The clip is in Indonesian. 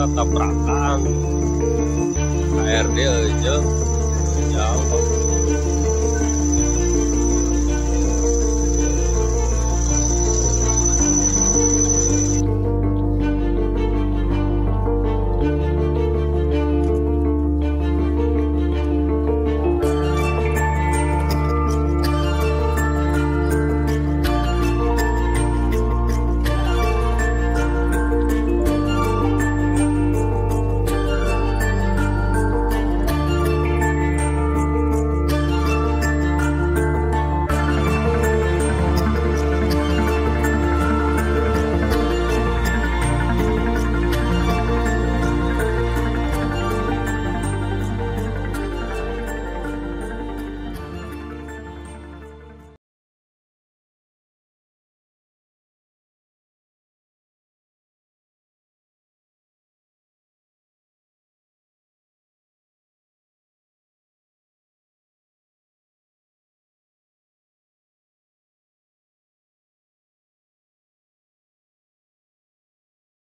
tetap tabrakan krd aja jauh.